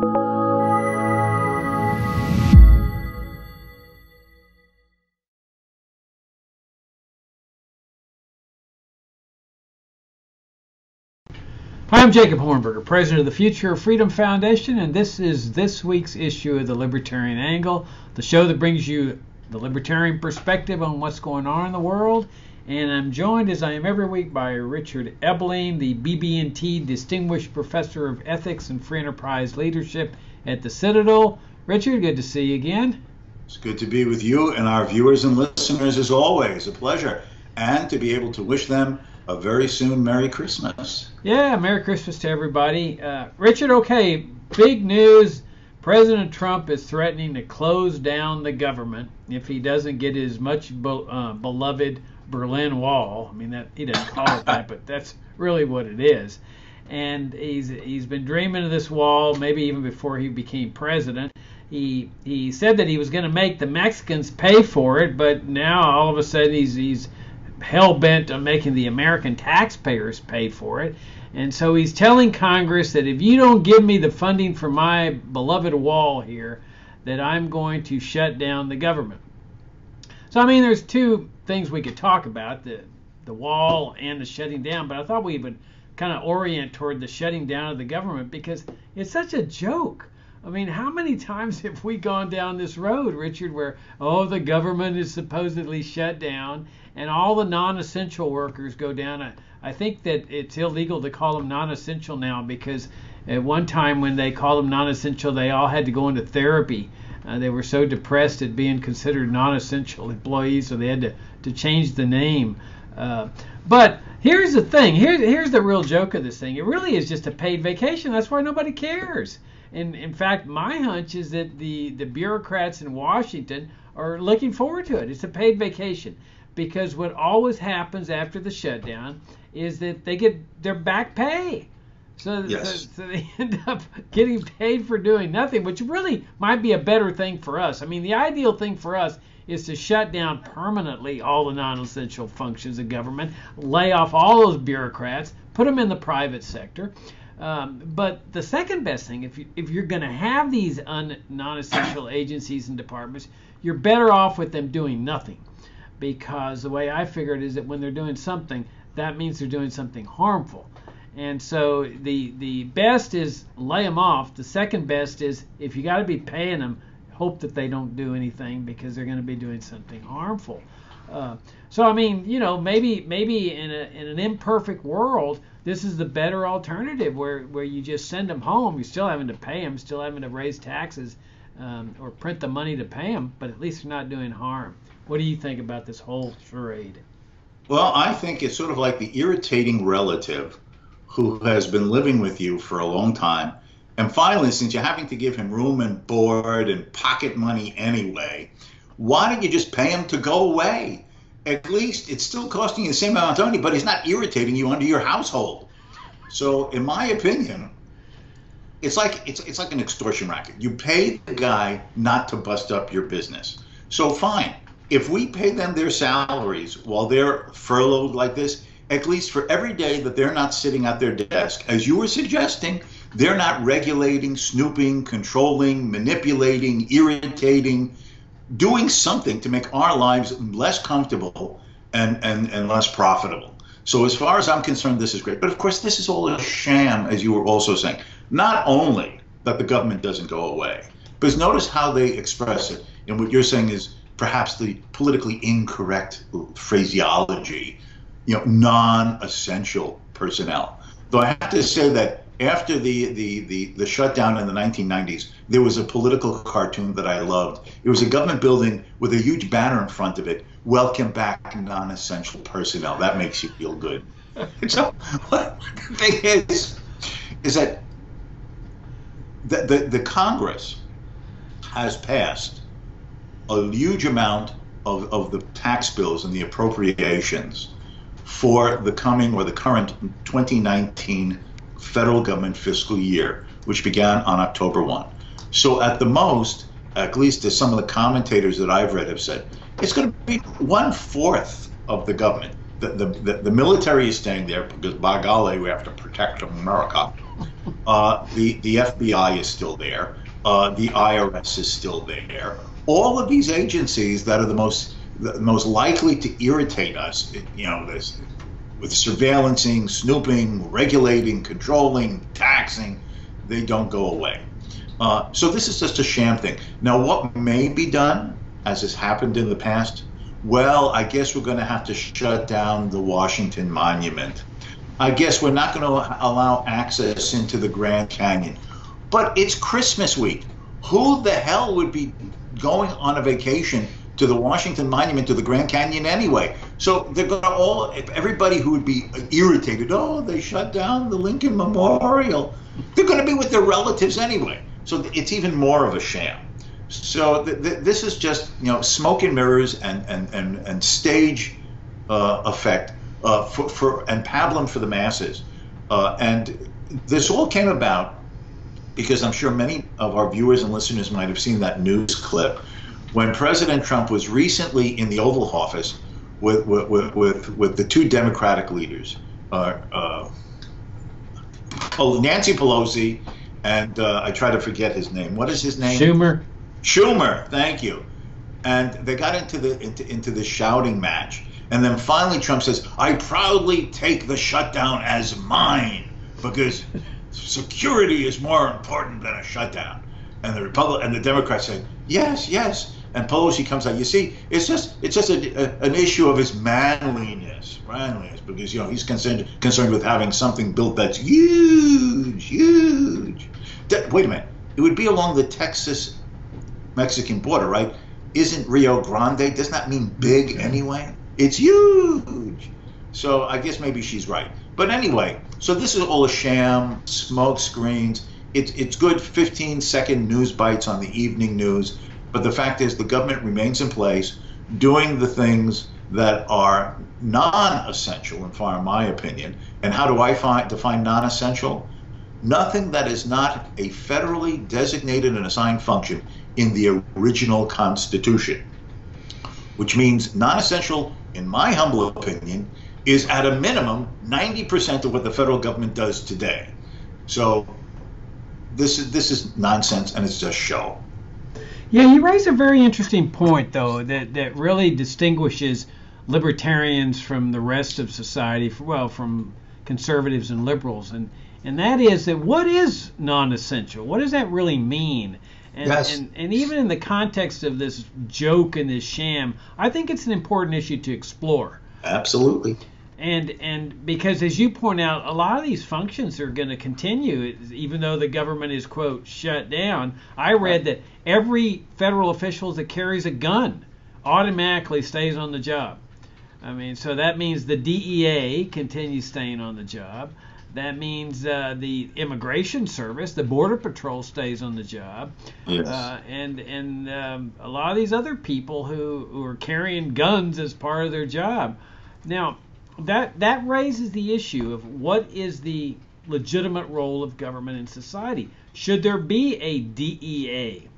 Hi, I'm Jacob Hornberger, president of the Future of Freedom Foundation, and this is this week's issue of the Libertarian Angle, the show that brings you the libertarian perspective on what's going on in the world. And I'm joined, as I am every week, by Richard Ebeling, the BB&T Distinguished Professor of Ethics and Free Enterprise Leadership at the Citadel. Richard, good to see you again. It's good to be with you and our viewers and listeners as always. A pleasure. And to be able to wish them a very soon Merry Christmas. Yeah, Merry Christmas to everybody. Uh, Richard, okay, big news. President Trump is threatening to close down the government if he doesn't get his much be- uh, beloved Berlin Wall. I mean, that he doesn't call it that, but that's really what it is. And he's he's been dreaming of this wall, maybe even before he became president. He he said that he was going to make the Mexicans pay for it, but now all of a sudden he's he's hell bent on making the American taxpayers pay for it. And so he's telling Congress that if you don't give me the funding for my beloved wall here, that I'm going to shut down the government. So I mean, there's two things we could talk about: the the wall and the shutting down. But I thought we would kind of orient toward the shutting down of the government because it's such a joke. I mean, how many times have we gone down this road, Richard, where, oh, the government is supposedly shut down and all the non essential workers go down? I, I think that it's illegal to call them non essential now because at one time when they called them non essential, they all had to go into therapy. Uh, they were so depressed at being considered non essential employees, so they had to, to change the name. Uh, but here's the thing here's, here's the real joke of this thing it really is just a paid vacation. That's why nobody cares. And in fact, my hunch is that the, the bureaucrats in Washington are looking forward to it. It's a paid vacation because what always happens after the shutdown is that they get their back pay. So, yes. so, so they end up getting paid for doing nothing, which really might be a better thing for us. I mean, the ideal thing for us is to shut down permanently all the non-essential functions of government, lay off all those bureaucrats, put them in the private sector. Um, but the second best thing, if you if you're going to have these un, non-essential agencies and departments, you're better off with them doing nothing, because the way I figure it is that when they're doing something, that means they're doing something harmful. And so the the best is lay them off. The second best is if you got to be paying them, hope that they don't do anything because they're going to be doing something harmful. Uh, so I mean, you know, maybe maybe in a in an imperfect world, this is the better alternative where where you just send them home. You're still having to pay them, still having to raise taxes um, or print the money to pay them, but at least they're not doing harm. What do you think about this whole charade? Well, I think it's sort of like the irritating relative who has been living with you for a long time. And finally, since you're having to give him room and board and pocket money anyway, why don't you just pay him to go away? At least it's still costing you the same amount of money, but he's not irritating you under your household. So, in my opinion, it's like it's it's like an extortion racket. You pay the guy not to bust up your business. So fine, if we pay them their salaries while they're furloughed like this, at least for every day that they're not sitting at their desk, as you were suggesting, they're not regulating, snooping, controlling, manipulating, irritating, doing something to make our lives less comfortable and, and, and less profitable. So, as far as I'm concerned, this is great. But of course, this is all a sham, as you were also saying. Not only that the government doesn't go away, but notice how they express it. And what you're saying is perhaps the politically incorrect phraseology, you know, non essential personnel. Though I have to say that after the, the, the, the, shutdown in the 1990s, there was a political cartoon that I loved. It was a government building with a huge banner in front of it Welcome back, non essential personnel. That makes you feel good. so, what the thing is, is that the, the, the Congress has passed a huge amount of, of the tax bills and the appropriations for the coming or the current 2019 federal government fiscal year, which began on October 1. So, at the most, at least as some of the commentators that I've read have said, it's going to be one fourth of the government. The, the, the, the, military is staying there because, by golly, we have to protect America. Uh, the the FBI is still there. Uh, the IRS is still there. All of these agencies that are the most the most likely to irritate us, you know, this with surveillancing, snooping, regulating, controlling, taxing, they don't go away. Uh, so this is just a sham thing. Now, what may be done, as has happened in the past, well, I guess we're going to have to shut down the Washington Monument. I guess we're not going to allow access into the Grand Canyon. But it's Christmas week. Who the hell would be going on a vacation to the Washington Monument to the Grand Canyon anyway? So they're going to all, everybody who would be irritated, oh, they shut down the Lincoln Memorial, they're going to be with their relatives anyway. So it's even more of a sham. So th- th- this is just you know smoke and mirrors and and and, and stage uh, effect uh, for, for and pablum for the masses. Uh, and this all came about because I'm sure many of our viewers and listeners might have seen that news clip when President Trump was recently in the Oval Office with with with, with, the two Democratic leaders, uh, uh, Nancy Pelosi and uh, I try to forget his name. What is his name? Schumer. Schumer, thank you. And they got into the into, into the shouting match, and then finally Trump says, "I proudly take the shutdown as mine because security is more important than a shutdown." And the Republic and the Democrats say, "Yes, yes." And Pelosi comes out. You see, it's just it's just a, a, an issue of his manliness, manliness, because you know he's concerned concerned with having something built that's huge, huge. De- wait a minute, it would be along the Texas Mexican border, right? Isn't Rio Grande? Doesn't that mean big anyway? It's huge. So I guess maybe she's right. But anyway, so this is all a sham, smoke screens. It's it's good 15 second news bites on the evening news. But the fact is, the government remains in place, doing the things that are non-essential, in far my opinion. And how do I find, define non-essential? Nothing that is not a federally designated and assigned function in the original Constitution, which means non essential, in my humble opinion, is at a minimum 90% of what the federal government does today. So this is this is nonsense and it's just show. Yeah, you raise a very interesting point though that that really distinguishes libertarians from the rest of society, well, from conservatives and liberals and and that is that what is non-essential? What does that really mean? And, yes. and, and even in the context of this joke and this sham, I think it's an important issue to explore. Absolutely. And and because as you point out, a lot of these functions are going to continue, even though the government is quote shut down. I read that every federal official that carries a gun automatically stays on the job. I mean, so that means the DEA continues staying on the job. That means uh, the immigration service, the border patrol stays on the job, yes. uh, and and um, a lot of these other people who, who are carrying guns as part of their job. Now, that that raises the issue of what is the legitimate role of government in society. Should there be a DEA?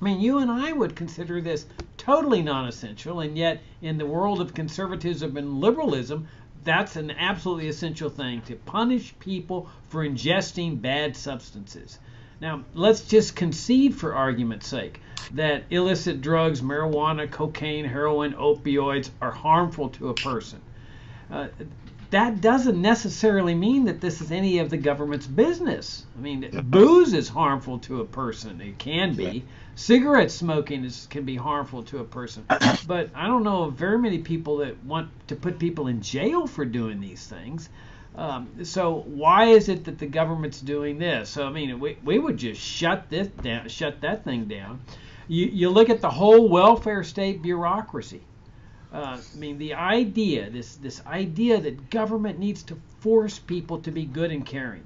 I mean, you and I would consider this totally non-essential, and yet in the world of conservatism and liberalism, that's an absolutely essential thing to punish people for ingesting bad substances. Now, let's just concede for argument's sake that illicit drugs, marijuana, cocaine, heroin, opioids are harmful to a person. Uh, that doesn't necessarily mean that this is any of the government's business. I mean, booze is harmful to a person. It can be. Cigarette smoking is, can be harmful to a person. But I don't know of very many people that want to put people in jail for doing these things. Um, so why is it that the government's doing this? So I mean, we, we would just shut this down, shut that thing down. You, you look at the whole welfare state bureaucracy. Uh, I mean, the idea, this this idea that government needs to force people to be good and caring,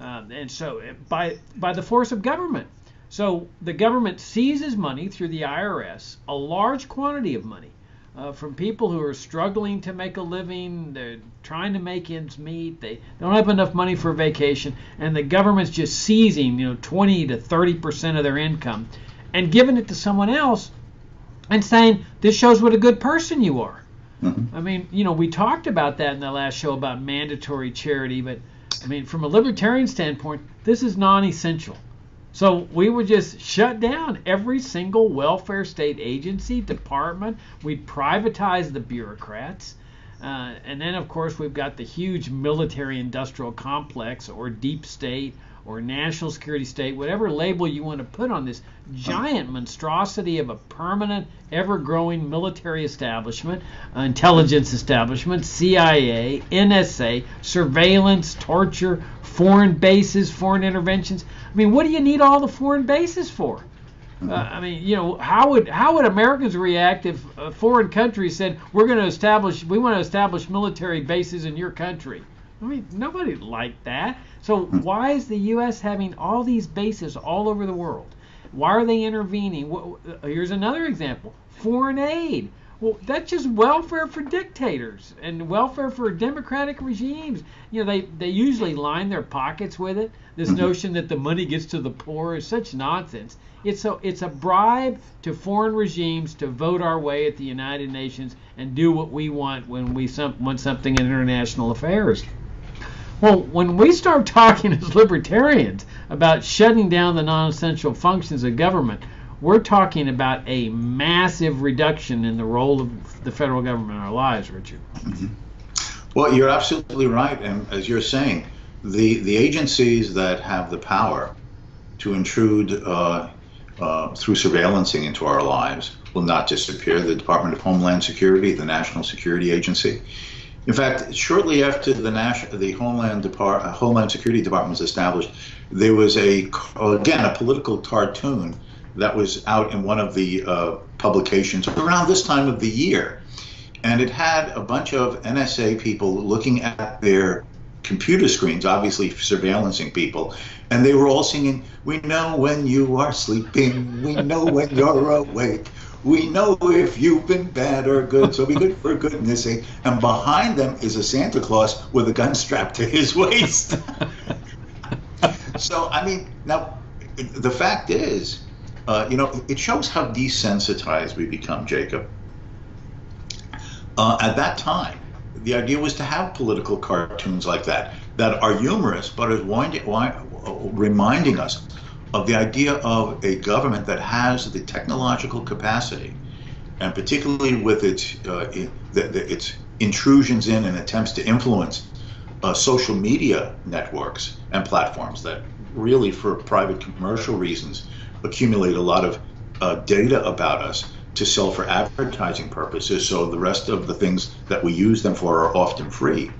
um, and so by by the force of government. So the government seizes money through the IRS, a large quantity of money, uh, from people who are struggling to make a living. They're trying to make ends meet. They don't have enough money for vacation, and the government's just seizing, you know, 20 to 30 percent of their income, and giving it to someone else and saying this shows what a good person you are. Mm-hmm. I mean, you know, we talked about that in the last show about mandatory charity, but I mean, from a libertarian standpoint, this is non-essential. So we would just shut down every single welfare state agency, department. We'd privatize the bureaucrats. Uh, and then, of course, we've got the huge military industrial complex or deep state or national security state, whatever label you want to put on this giant monstrosity of a permanent, ever growing military establishment, intelligence establishment, CIA, NSA, surveillance, torture, foreign bases, foreign interventions. I mean, what do you need all the foreign bases for? Uh, I mean, you know, how would how would Americans react if a foreign country said we're going to establish we want to establish military bases in your country? I mean, nobody liked that. So why is the U.S. having all these bases all over the world? Why are they intervening? Here's another example: foreign aid. Well, that's just welfare for dictators and welfare for democratic regimes. You know, they, they usually line their pockets with it. This Mhm. notion that the money gets to the poor is such nonsense. It's a it's a bribe to foreign regimes to vote our way at the United Nations and do what we want when we some, want something in international affairs. Well, when we start talking as libertarians about shutting down the non-essential functions of government, we're talking about a massive reduction in the role of the federal government in our lives, Richard. Well, you're absolutely right, and as you're saying, the the agencies that have the power to intrude uh, uh, through surveillancing into our lives will not disappear. The Department of Homeland Security, the National Security Agency. In fact, shortly after the national, the Homeland Depart, uh, Homeland Security Department was established, there was a again a political cartoon that was out in one of the uh, publications around this time of the year. And it had a bunch of NSA people looking at their computer screens, obviously surveillancing people, and they were all singing, "We know when you are sleeping, we know when you're awake." We know if you've been bad or good, so be good for goodness sake. And behind them is a Santa Claus with a gun strapped to his waist. so, I mean, now, the fact is, uh, you know, it shows how desensitized we become, Jacob. Uh, at that time, the idea was to have political cartoons like that that are humorous, but is winding, wi- reminding us of the idea of a government that has the technological capacity, and particularly with its uh, i- the, the, its intrusions in and attempts to influence uh, social media networks and platforms that really, for private commercial reasons, accumulate a lot of uh, data about us to sell for advertising purposes. So the rest of the things that we use them for are often free.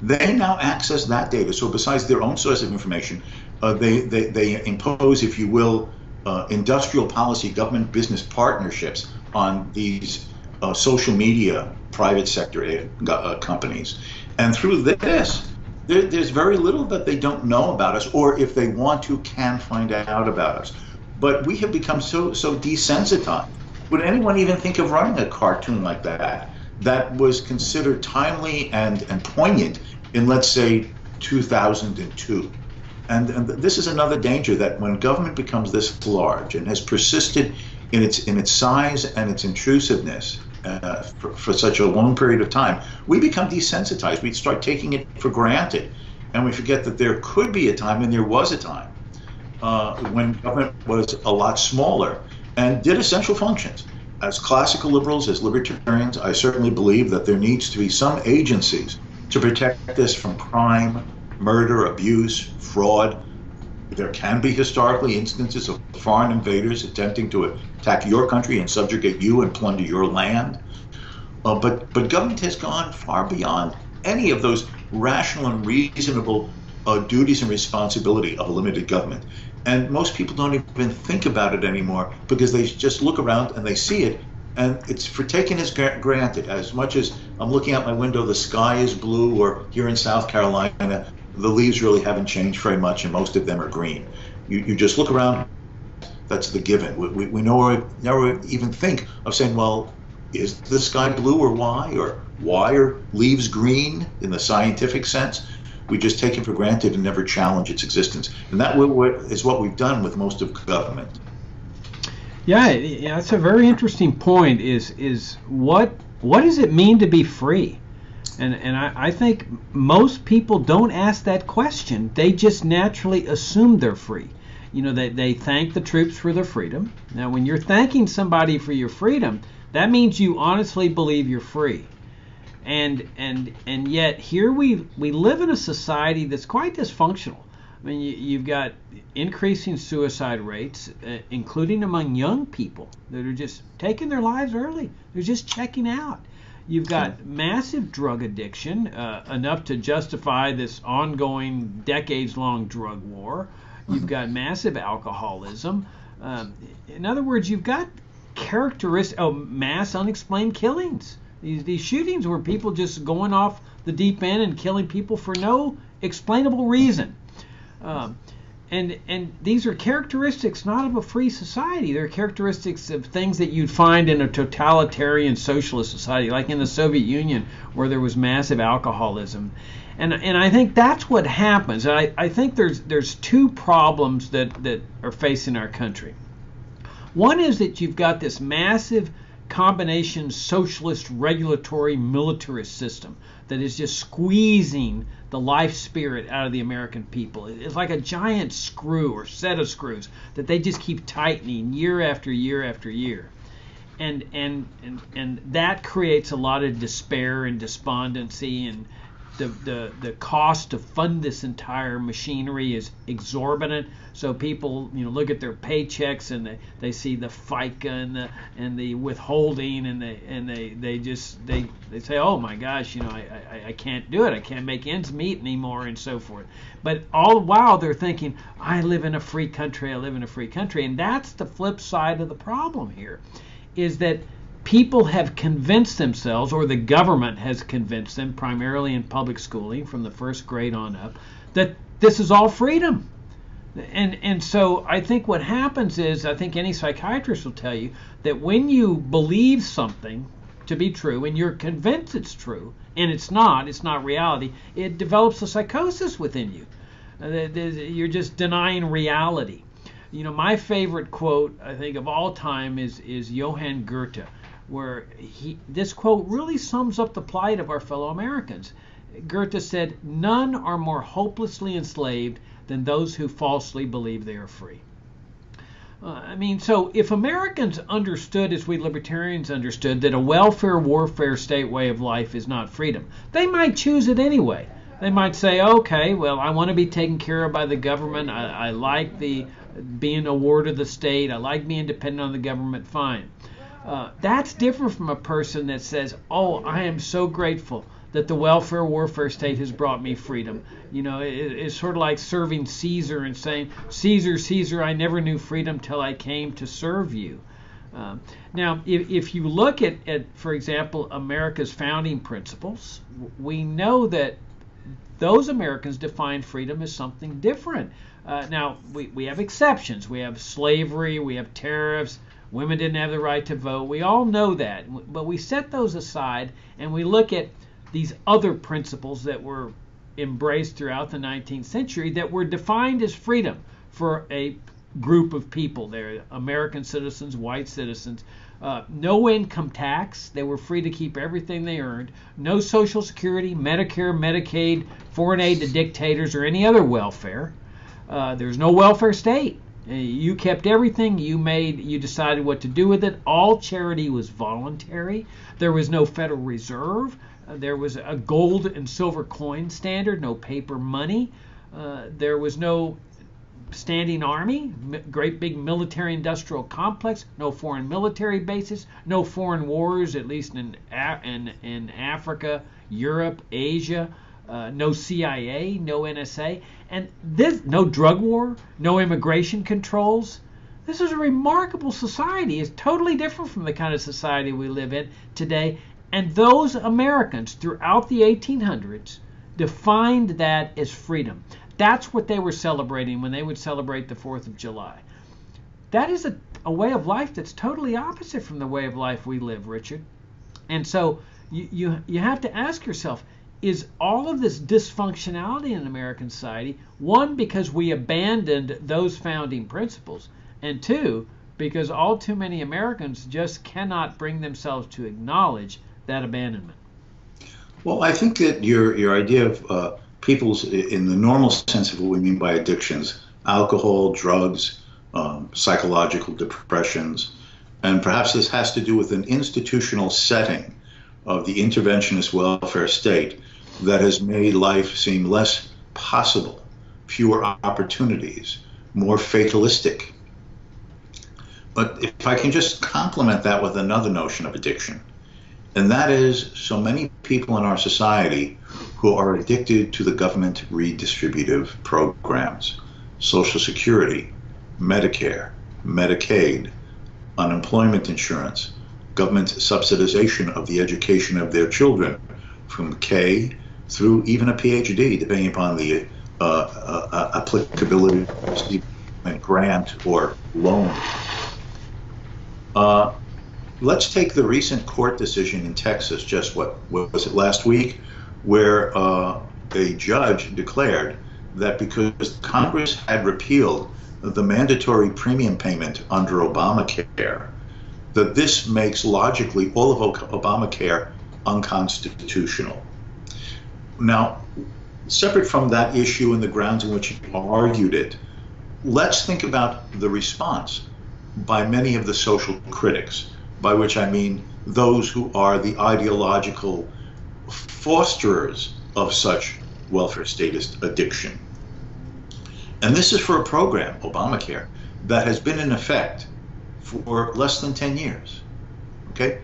They now access that data. So besides their own source of information, uh, they, they, they impose, if you will, uh, industrial policy, government business partnerships on these uh, social media private sector uh, uh, companies. And through this, there, there's very little that they don't know about us, or if they want to, can find out about us. But we have become so so desensitized. Would anyone even think of running a cartoon like that? That was considered timely and, and poignant in, let's say, 2002. And, and this is another danger that when government becomes this large and has persisted in its in its size and its intrusiveness uh, for, for such a long period of time, we become desensitized. We start taking it for granted, and we forget that there could be a time, and there was a time, uh, when government was a lot smaller and did essential functions. As classical liberals, as libertarians, I certainly believe that there needs to be some agencies to protect us from crime, murder, abuse, fraud. There can be historically instances of foreign invaders attempting to attack your country and subjugate you and plunder your land. Uh, but but government has gone far beyond any of those rational and reasonable uh, duties and responsibility of a limited government. And most people don't even think about it anymore because they just look around and they see it, and it's for taken as granted. As much as I'm looking out my window, the sky is blue, or here in South Carolina, the leaves really haven't changed very much, and most of them are green. You, you just look around. That's the given. We, we, we never, never even think of saying, well, is the sky blue or why? Or why are leaves green in the scientific sense? We just take it for granted and never challenge its existence. And that is what we've done with most of government. Yeah, yeah, that's a very interesting point. Is is what what does it mean to be free? And, and I, I think most people don't ask that question. They just naturally assume they're free. You know, they, they thank the troops for their freedom. Now, when you're thanking somebody for your freedom, that means you honestly believe you're free. And and and yet here we we live in a society that's quite dysfunctional. I mean, you, have got increasing suicide rates, uh, including among young people that are just taking their lives early. They're just checking out. You've got massive drug addiction, uh, enough to justify this ongoing decades long drug war. You've got massive alcoholism. Um, in other words, you've got characteristic of oh, mass unexplained killings. These, these shootings were people just going off the deep end and killing people for no explainable reason. Um, and and these are characteristics not of a free society. They're characteristics of things that you'd find in a totalitarian socialist society, like in the Soviet Union, where there was massive alcoholism. And and I think that's what happens. And I, I think there's there's two problems that, that are facing our country. One is that you've got this massive combination socialist regulatory militarist system that is just squeezing the life spirit out of the American people. It's like a giant screw or set of screws that they just keep tightening year after year after year. And and and, and that creates a lot of despair and despondency and the, the, the cost to fund this entire machinery is exorbitant. So people, you know, look at their paychecks and they, they see the FICA and the and the withholding and they and they, they just they, they say, oh my gosh, you know, I, I, I can't do it. I can't make ends meet anymore and so forth. But all the while they're thinking, I live in a free country. I live in a free country, and that's the flip side of the problem here, is that people have convinced themselves, or the government has convinced them, primarily in public schooling from the first grade on up, that this is all freedom. And and so I think what happens is I think any psychiatrist will tell you that when you believe something to be true and you're convinced it's true and it's not, it's not reality, it develops a psychosis within you. Uh, you're just denying reality. You know, my favorite quote I think of all time is is Johann Goethe where he, this quote really sums up the plight of our fellow Americans. Goethe said, None are more hopelessly enslaved than those who falsely believe they are free. Uh, I mean, so if Americans understood, as we libertarians understood, that a welfare warfare state way of life is not freedom, they might choose it anyway. They might say, okay, well, I want to be taken care of by the government. I, I like the being a ward of the state. I like being dependent on the government. Fine. Uh, that's different from a person that says, "Oh, I am so grateful that the welfare warfare state has brought me freedom." You know, it, it's sort of like serving Caesar and saying, "Caesar, Caesar, I never knew freedom till I came to serve you." Um, now, if, if you look at, at, for example, America's founding principles, we know that those Americans defined freedom as something different. Uh, now, we, we have exceptions. We have slavery, we have tariffs, Women didn't have the right to vote. We all know that. But we set those aside and we look at these other principles that were embraced throughout the 19th century that were defined as freedom for a group of people. They're American citizens, white citizens. Uh, no income tax. They were free to keep everything they earned. No Social Security, Medicare, Medicaid, foreign aid to dictators, or any other welfare. Uh, there's no welfare state. You kept everything. You made. You decided what to do with it. All charity was voluntary. There was no Federal Reserve. Uh, there was a gold and silver coin standard. No paper money. Uh, there was no standing army, great big military industrial complex, no foreign military bases, no foreign wars, at least in, in, in Africa, Europe, Asia uh, no CIA, no NSA, and this no drug war, no immigration controls. This is a remarkable society. It's totally different from the kind of society we live in today. And those Americans throughout the 1800s defined that as freedom. That's what they were celebrating when they would celebrate the 4th of July. That is a, a way of life that's totally opposite from the way of life we live, Richard. And so you, you, you have to ask yourself is all of this dysfunctionality in American society, one, because we abandoned those founding principles, and two, because all too many Americans just cannot bring themselves to acknowledge that abandonment. Well, I think that your your idea of uh, people's in the normal sense of what we mean by addictions, alcohol, drugs, um, psychological depressions, and perhaps this has to do with an institutional setting of the interventionist welfare state that has made life seem less possible, fewer opportunities, more fatalistic. But if I can just complement that with another notion of addiction, and that is so many people in our society who are addicted to the government redistributive programs, Social Security, Medicare, Medicaid, unemployment insurance, government subsidization of the education of their children from K through even a PhD, depending upon the uh, uh, uh applicability grant or loan. Uh, let's take the recent court decision in Texas, just what, what was it last week, where uh, a judge declared that because Congress had repealed the mandatory premium payment under Obamacare, that this makes logically all of Obamacare unconstitutional. Now, separate from that issue and the grounds in which he argued it, let's think about the response by many of the social critics, by which I mean those who are the ideological fosterers of such welfare statist addiction. And this is for a program, Obamacare, that has been in effect for less than 10 years. Okay?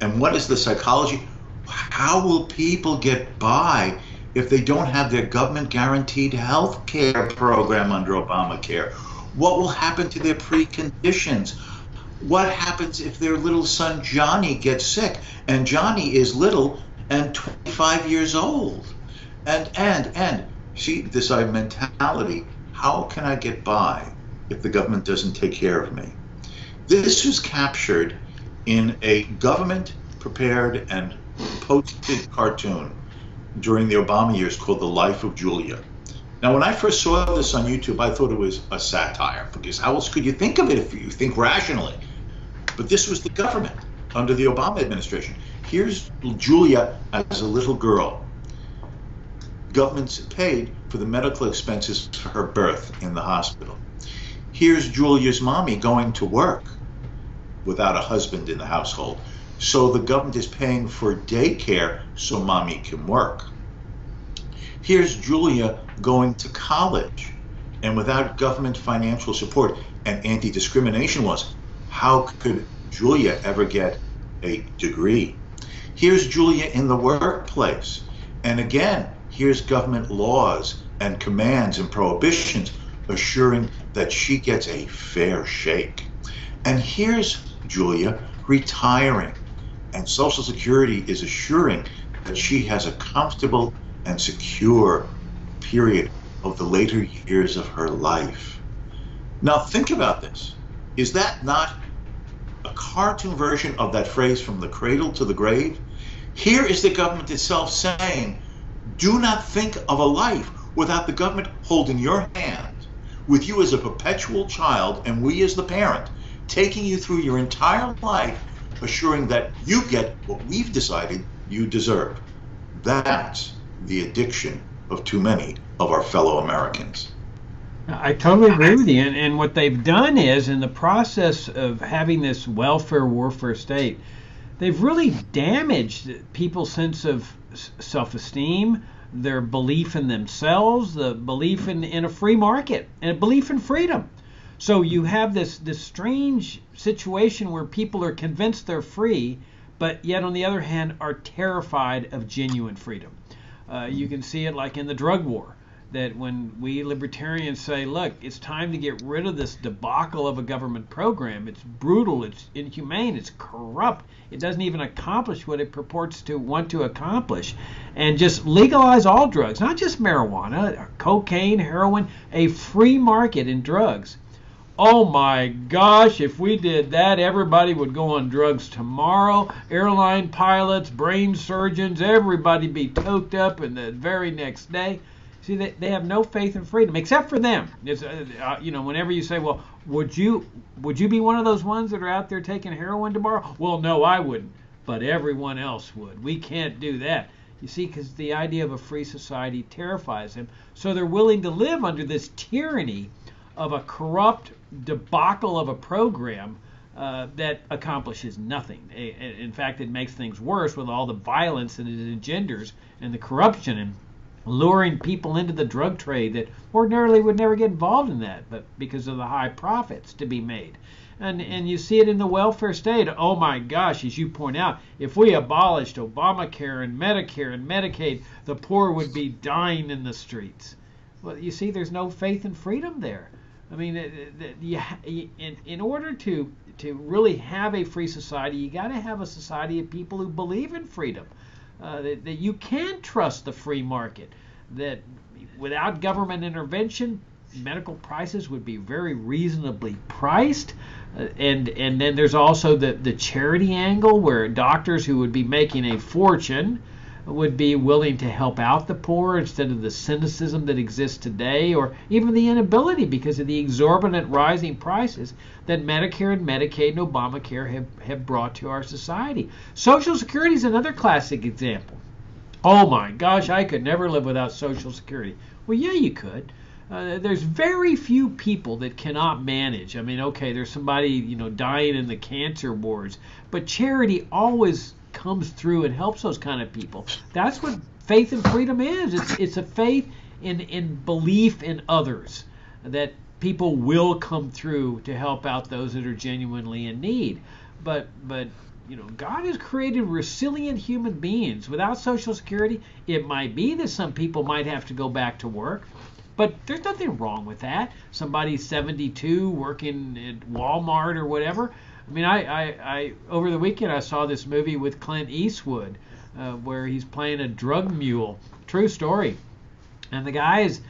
And what is the psychology? How will people get by if they don't have their government guaranteed health care program under Obamacare? What will happen to their preconditions? What happens if their little son Johnny gets sick? And Johnny is little and 25 years old. And, and, and, see, this mentality how can I get by if the government doesn't take care of me? This was captured in a government prepared and posted cartoon during the Obama years called The Life of Julia. Now, when I first saw this on YouTube, I thought it was a satire because how else could you think of it if you think rationally? But this was the government under the Obama administration. Here's Julia as a little girl. Government's paid for the medical expenses for her birth in the hospital. Here's Julia's mommy going to work without a husband in the household. So the government is paying for daycare so mommy can work. Here's Julia going to college and without government financial support and anti discrimination laws, how could Julia ever get a degree? Here's Julia in the workplace. And again, here's government laws and commands and prohibitions assuring that she gets a fair shake. And here's Julia retiring, and Social Security is assuring that she has a comfortable and secure period of the later years of her life. Now, think about this. Is that not a cartoon version of that phrase from the cradle to the grave? Here is the government itself saying, do not think of a life without the government holding your hand, with you as a perpetual child and we as the parent, taking you through your entire life, assuring that you get what we've decided you deserve. That's the addiction of too many of our fellow Americans. I totally agree with you. And, and, what they've done is, in the process of having this welfare warfare state, they've really damaged people's sense of self esteem, their belief in themselves, the belief in, in a free market, and a belief in freedom. So you have this this strange situation where people are convinced they're free, but yet on the other hand are terrified of genuine freedom. Uh, you can see it like in the drug war that when we libertarians say, look, it's time to get rid of this debacle of a government program, it's brutal, it's inhumane, it's corrupt, it doesn't even accomplish what it purports to want to accomplish, and just legalize all drugs, not just marijuana, cocaine, heroin, a free market in drugs. Oh my gosh, if we did that, everybody would go on drugs tomorrow. Airline pilots, brain surgeons, everybody be toked up in the very next day. See, they, they have no faith in freedom, except for them. It's, uh, uh, you know, whenever you say, well, would you would you be one of those ones that are out there taking heroin tomorrow? Well, no, I wouldn't, but everyone else would. We can't do that. You see, because the idea of a free society terrifies them. So they're willing to live under this tyranny of a corrupt debacle of a program uh, that accomplishes nothing. In fact, it makes things worse with all the violence that it engenders and the corruption and luring people into the drug trade that ordinarily would never get involved in that, but because of the high profits to be made. And, and you see it in the welfare state. Oh my gosh, as you point out, if we abolished Obamacare and Medicare and Medicaid, the poor would be dying in the streets. Well, you see, there's no faith and freedom there. I mean, you, in, in order to to really have a free society, you got to have a society of people who believe in freedom. Uh, that, that you can trust the free market. That without government intervention, medical prices would be very reasonably priced. Uh, and and then there's also the the charity angle where doctors who would be making a fortune would be willing to help out the poor instead of the cynicism that exists today, or even the inability because of the exorbitant rising prices that Medicare and Medicaid and Obamacare have, have brought to our society. Social Security is another classic example. Oh my gosh, I could never live without Social Security. Well, yeah, you could. Uh, there's very few people that cannot manage. I mean, okay, there's somebody you know dying in the cancer wards, but charity always comes through and helps those kind of people. That's what faith and freedom is. It's it's a faith in in belief in others that people will come through to help out those that are genuinely in need. But but you know, God has created resilient human beings. Without Social Security, it might be that some people might have to go back to work. But there's nothing wrong with that. Somebody 72 working at Walmart or whatever. I mean, I, I, I over the weekend I saw this movie with Clint Eastwood uh, where he's playing a drug mule. True story. And the guy is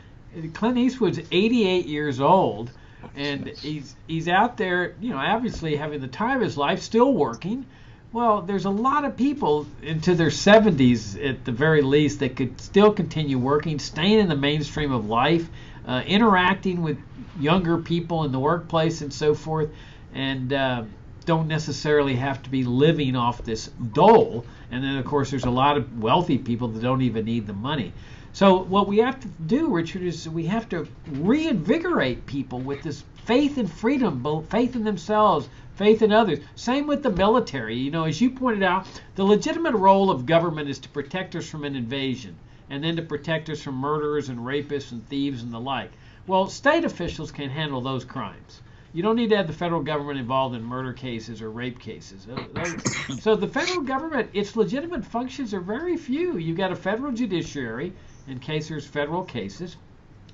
Clint Eastwood's 88 years old, and he's he's out there, you know, obviously having the time of his life, still working. Well, there's a lot of people into their 70s at the very least that could still continue working, staying in the mainstream of life, uh, interacting with younger people in the workplace and so forth, and uh, don't necessarily have to be living off this dole. And then, of course, there's a lot of wealthy people that don't even need the money. So, what we have to do, Richard, is we have to reinvigorate people with this faith in freedom, both faith in themselves, faith in others. Same with the military. You know, as you pointed out, the legitimate role of government is to protect us from an invasion and then to protect us from murderers and rapists and thieves and the like. Well, state officials can handle those crimes. You don't need to have the federal government involved in murder cases or rape cases. Uh, so the federal government, its legitimate functions are very few. You've got a federal judiciary in case there's federal cases,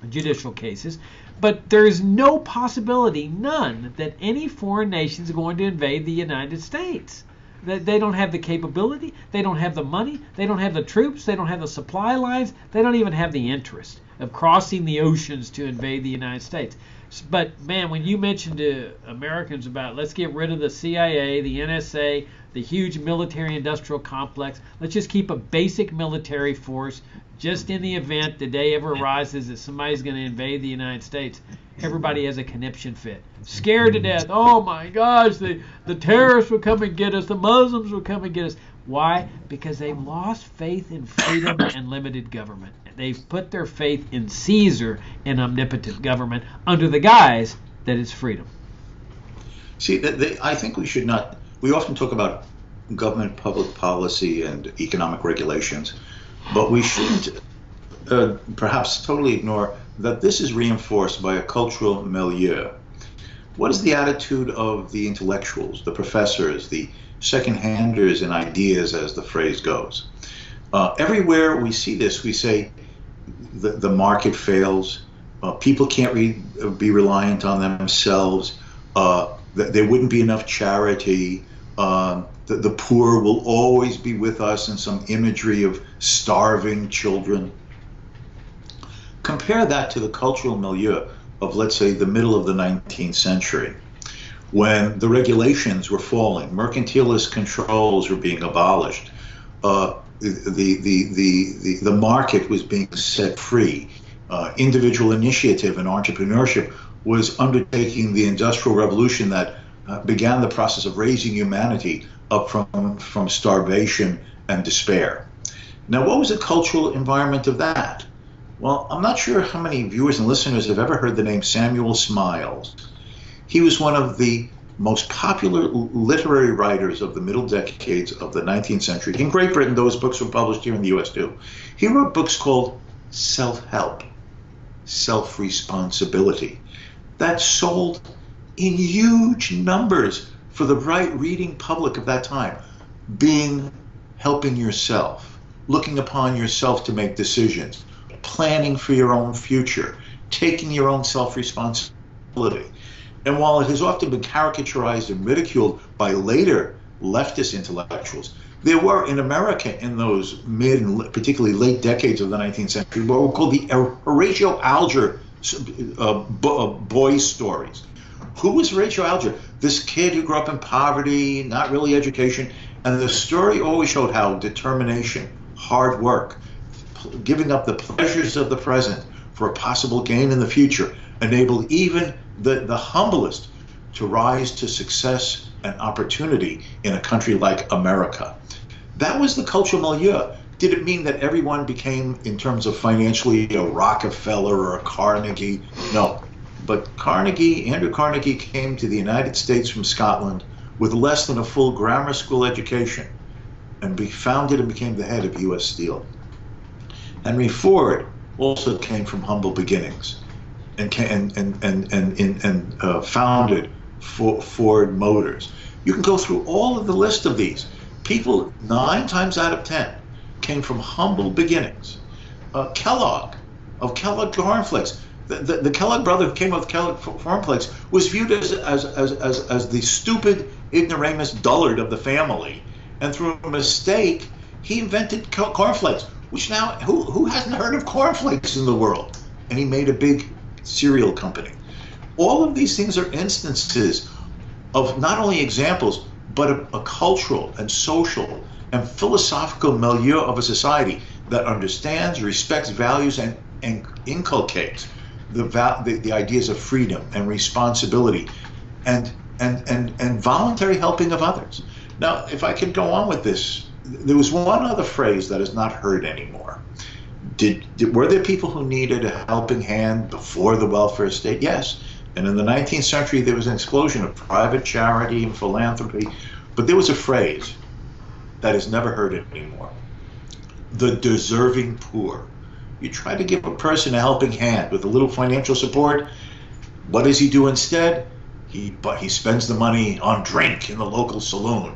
judicial cases, but there is no possibility, none, that any foreign nation is going to invade the United States. They don't have the capability, they don't have the money, they don't have the troops, they don't have the supply lines, they don't even have the interest of crossing the oceans to invade the United States. But man, when you mentioned to Americans about let's get rid of the CIA, the NSA, the huge military industrial complex, let's just keep a basic military force just in the event the day ever arises that somebody's going to invade the United States. Everybody has a conniption fit. Scared to mm-hmm. death. Oh my gosh, the, the terrorists will come and get us, the Muslims will come and get us. Why? Because they've lost faith in freedom and limited government. They've put their faith in Caesar and omnipotent government under the guise that it's freedom. See, they, I think we should not. We often talk about government public policy and economic regulations, but we shouldn't uh, perhaps totally ignore that this is reinforced by a cultural milieu. What is the attitude of the intellectuals, the professors, the second-handers in ideas, as the phrase goes. Uh, everywhere we see this, we say the, the market fails. Uh, people can't re- be reliant on themselves. Uh, th- there wouldn't be enough charity. Um, the, the poor will always be with us in some imagery of starving children. Compare that to the cultural milieu of, let's say, the middle of the 19th century when the regulations were falling, mercantilist controls were being abolished, uh, the, the, the, the, market was being set free, uh, individual initiative and entrepreneurship was undertaking the industrial revolution that uh, began the process of raising humanity up from, from starvation and despair. Now, what was the cultural environment of that? Well, I'm not sure how many viewers and listeners have ever heard the name Samuel Smiles. He was one of the most popular literary writers of the middle decades of the 19th century. In Great Britain, those books were published here in the US too. He wrote books called Self Help, Self Responsibility, that sold in huge numbers for the bright reading public of that time. Being helping yourself, looking upon yourself to make decisions, planning for your own future, taking your own self responsibility. And while it has often been caricaturized and ridiculed by later leftist intellectuals, there were in America in those mid and particularly late decades of the 19th century what were called the Horatio Alger uh, uh, boys' stories. Who was Horatio Alger? This kid who grew up in poverty, not really education, and the story always showed how determination, hard work, giving up the pleasures of the present for a possible gain in the future enabled even the, the humblest to rise to success and opportunity in a country like America. That was the cultural milieu. Did it mean that everyone became, in terms of financially, a Rockefeller or a Carnegie? No. But Carnegie, Andrew Carnegie, came to the United States from Scotland with less than a full grammar school education and be founded and became the head of U.S. Steel. Henry Ford also came from humble beginnings and and and and and, and uh, founded Ford Motors. You can go through all of the list of these. People nine times out of ten came from humble beginnings. Uh, Kellogg of Kellogg Cornflakes. The, the, the, Kellogg brother who came up with Kellogg Cornflakes was viewed as, as, as, as, as the stupid, ignoramus dullard of the family. And through a mistake, he invented cornflakes, which now, who, who hasn't heard of cornflakes in the world? And he made a big cereal company. All of these things are instances of not only examples, but a, a cultural and social and philosophical milieu of a society that understands, respects, values, and, and inculcates the, the, the ideas of freedom and responsibility and, and, and, and voluntary helping of others. Now, if I could go on with this, there was one other phrase that is not heard anymore. Did, did, were there people who needed a helping hand before the welfare state? Yes. And in the 19th century, there was an explosion of private charity and philanthropy. But there was a phrase that is never heard anymore the deserving poor. You try to give a person a helping hand with a little financial support. What does he do instead? He, but he spends the money on drink in the local saloon.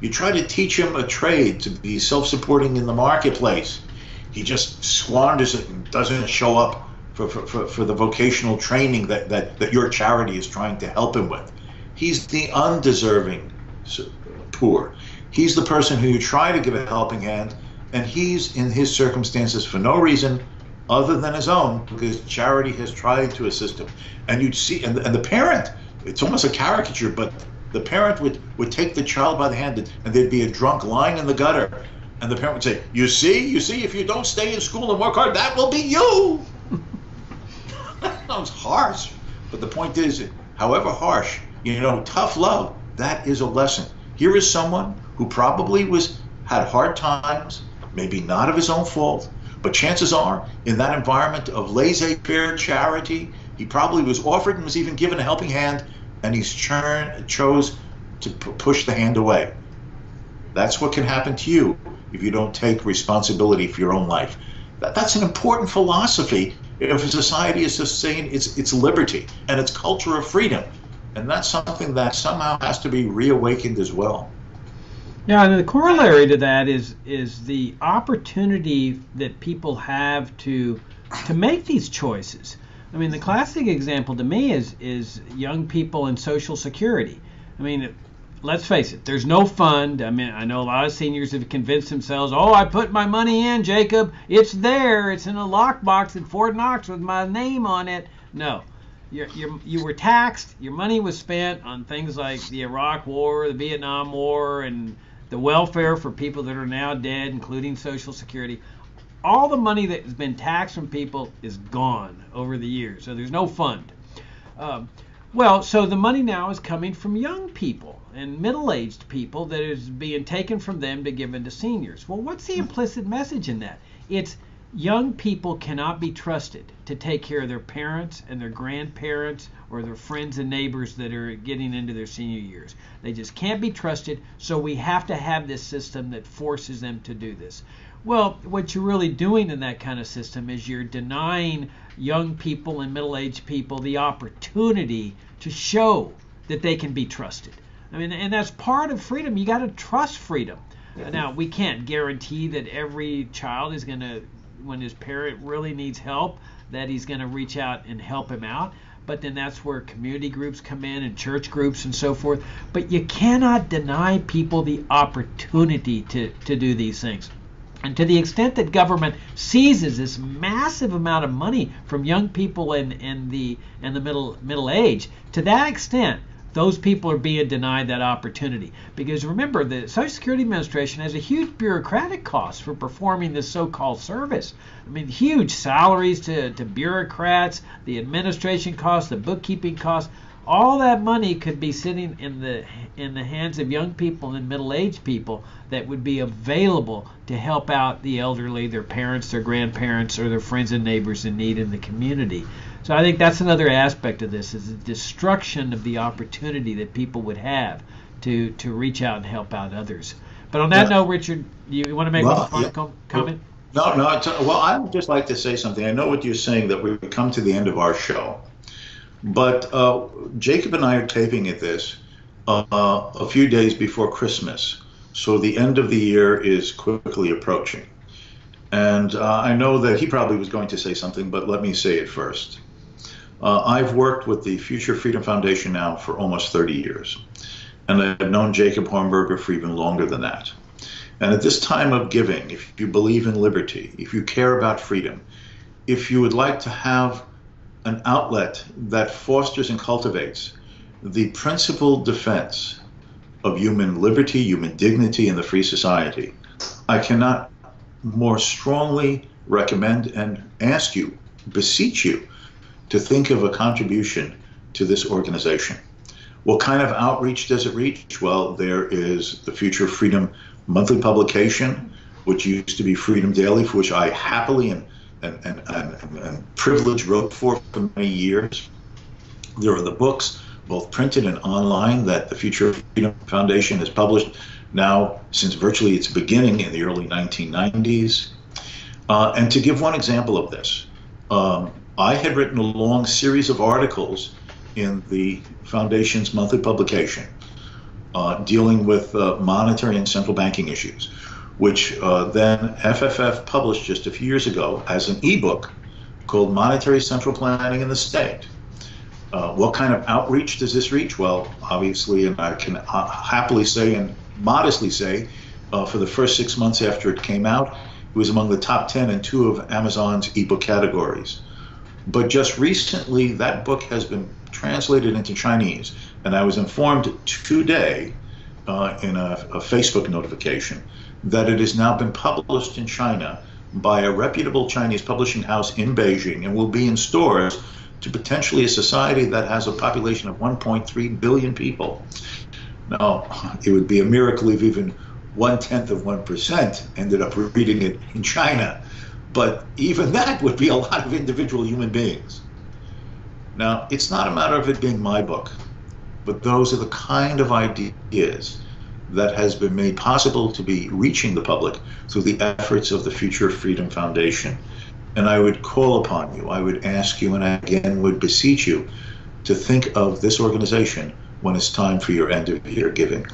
You try to teach him a trade to be self supporting in the marketplace he just squanders it and doesn't show up for, for, for, for, the vocational training that, that, that your charity is trying to help him with. He's the undeserving poor. He's the person who you try to give a helping hand, and he's in his circumstances for no reason other than his own, because charity has tried to assist him. And you'd see, and the, and the parent, it's almost a caricature, but the parent would, would take the child by the hand, and there'd be a drunk lying in the gutter, and the parent would say, You see, you see, if you don't stay in school and work hard, that will be you. that sounds harsh. But the point is, however harsh, you know, tough love, that is a lesson. Here is someone who probably was had hard times, maybe not of his own fault, but chances are, in that environment of laissez-faire charity, he probably was offered and was even given a helping hand, and he chose to push the hand away. That's what can happen to you if you don't take responsibility for your own life. That, that's an important philosophy if a society is saying its, its liberty and its culture of freedom. And that's something that somehow has to be reawakened as well. Yeah, and the corollary to that is is the opportunity that people have to to make these choices. I mean, the classic example to me is is young people in Social Security. I mean, let's face it, there's no fund. I mean, I know a lot of seniors have convinced themselves, oh, I put my money in, Jacob. It's there. It's in a lockbox in Fort Knox with my name on it. No. You're, you're, you were taxed. Your money was spent on things like the Iraq War, the Vietnam War, and the welfare for people that are now dead, including Social Security. All the money that has been taxed from people is gone over the years. So there's no fund. Um, well, so the money now is coming from young people and middle-aged people that is being taken from them to given to seniors. Well, what's the implicit message in that? It's young people cannot be trusted to take care of their parents and their grandparents or their friends and neighbors that are getting into their senior years. They just can't be trusted, so we have to have this system that forces them to do this. Well, what you're really doing in that kind of system is you're denying young people and middle aged people the opportunity to show that they can be trusted. I mean, and that's part of freedom. You got to trust freedom. Now, we can't guarantee that every child is going to, when his parent really needs help, that he's going to reach out and help him out. But then that's where community groups come in and church groups and so forth. But you cannot deny people the opportunity to, to do these things. And to the extent that government seizes this massive amount of money from young people and, and the and the middle middle age, to that extent, those people are being denied that opportunity. Because remember, the Social Security Administration has a huge bureaucratic cost for performing this so-called service. I mean, huge salaries to, to bureaucrats, the administration costs, the bookkeeping costs all that money could be sitting in the in the hands of young people and middle-aged people that would be available to help out the elderly, their parents, their grandparents, or their friends and neighbors in need in the community. So I think that's another aspect of this is the destruction of the opportunity that people would have to to reach out and help out others. But on that yeah. note, Richard, you want to make well, one yeah. comment? No, no. well, I would just like to say something. I know what you're saying that we've come to the end of our show. But uh, Jacob and I are taping at this uh, a few days before Christmas. So the end of the year is quickly approaching. And uh, I know that he probably was going to say something, but let me say it first. Uh, I've worked with the Future Freedom Foundation now for almost 30 years. And I've known Jacob Hornberger for even longer than that. And at this time of giving, if you believe in liberty, if you care about freedom, if you would like to have an outlet that fosters and cultivates the principal defense of human liberty, human dignity, and the free society, I cannot more strongly recommend and ask you, beseech you, to think of a contribution to this organization. What kind of outreach does it reach? Well, there is the Future Freedom monthly publication, which used to be Freedom Daily, for which I happily and and, and, and, and privilege wrote for for many years. There are the books, both printed and online, that the Future Freedom Foundation has published now since virtually its beginning in the early 1990s. Uh, and to give one example of this, um, I had written a long series of articles in the foundation's monthly publication uh, dealing with uh, monetary and central banking issues which uh, then FFF published just a few years ago as an ebook called Monetary Central Planning and the State. Uh, what kind of outreach does this reach? Well, obviously, and I can uh, happily say and modestly say, uh, for the first six months after it came out, it was among the top 10 in two of Amazon's ebook categories. But just recently, that book has been translated into Chinese, and I was informed today uh, in a, a Facebook notification that it has now been published in China by a reputable Chinese publishing house in Beijing and will be in stores to potentially a society that has a population of 1.3 billion people. Now, it would be a miracle if even one tenth of 1% ended up reading it in China. But even that would be a lot of individual human beings. Now, it's not a matter of it being my book, but those are the kind of ideas that has been made possible to be reaching the public through the efforts of the Future Freedom Foundation. And I would call upon you, I would ask you, and I again would beseech you to think of this organization when it's time for your end of year giving.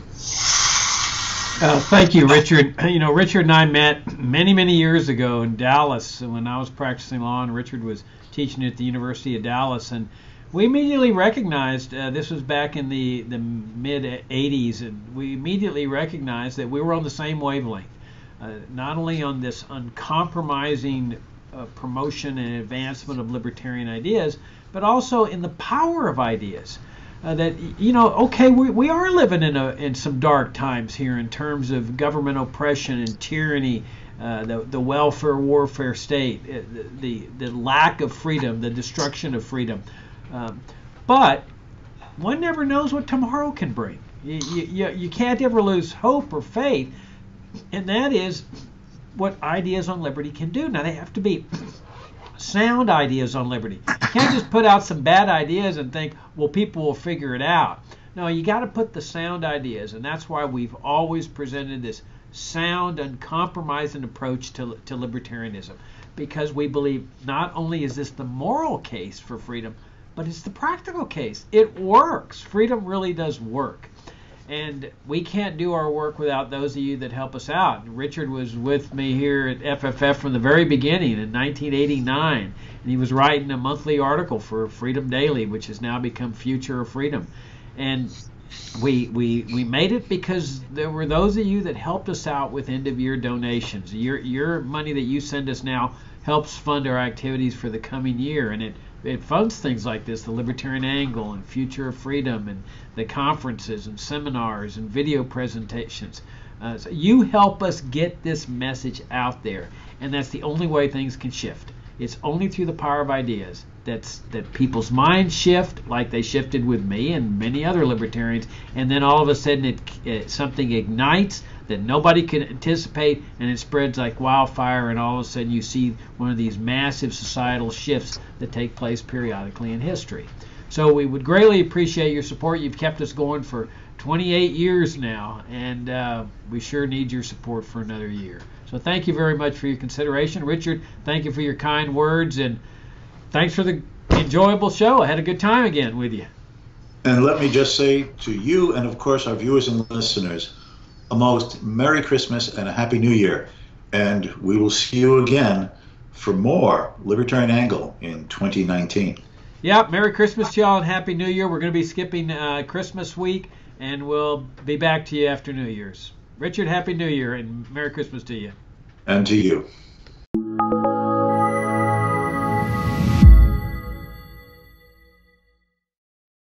Uh, thank you, Richard. You know, Richard and I met many, many years ago in Dallas when I was practicing law, and Richard was teaching at the University of Dallas. And we immediately recognized uh, this was back in the, the mid 80s, and we immediately recognized that we were on the same wavelength. Uh, not only on this uncompromising uh, promotion and advancement of libertarian ideas, but also in the power of ideas. Uh, that you know, okay, we, we are living in a in some dark times here in terms of government oppression and tyranny, uh, the the welfare warfare state, uh, the, the the lack of freedom, the destruction of freedom. Um, but one never knows what tomorrow can bring. You, you, you can't ever lose hope or faith, and that is what ideas on liberty can do. Now, they have to be sound ideas on liberty. You can't just put out some bad ideas and think, well, people will figure it out. No, you got to put the sound ideas, and that's why we've always presented this sound, uncompromising approach to, to libertarianism, because we believe not only is this the moral case for freedom, but it's the practical case. It works. Freedom really does work. And we can't do our work without those of you that help us out. Richard was with me here at FFF from the very beginning in 1989, and he was writing a monthly article for Freedom Daily, which has now become Future of Freedom. And we we we made it because there were those of you that helped us out with end of year donations. Your your money that you send us now helps fund our activities for the coming year, and it it funds things like this, the Libertarian Angle and Future of Freedom, and the conferences and seminars and video presentations. Uh, so you help us get this message out there, and that's the only way things can shift. It's only through the power of ideas that's that people's minds shift, like they shifted with me and many other libertarians, and then all of a sudden it, it something ignites that nobody can anticipate, and it spreads like wildfire, and all of a sudden you see one of these massive societal shifts that take place periodically in history. So we would greatly appreciate your support. You've kept us going for 28 years now, and uh, we sure need your support for another year. So thank you very much for your consideration. Richard, thank you for your kind words, and thanks for the enjoyable show. I had a good time again with you. And let me just say to you, and of course our viewers and listeners, a most Merry Christmas and a Happy New Year. And we will see you again for more Libertarian Angle in 2019. Yep, Merry Christmas to y'all and Happy New Year. We're going to be skipping uh, Christmas week, and we'll be back to you after New Year's. Richard, Happy New Year and Merry Christmas to you. And to you.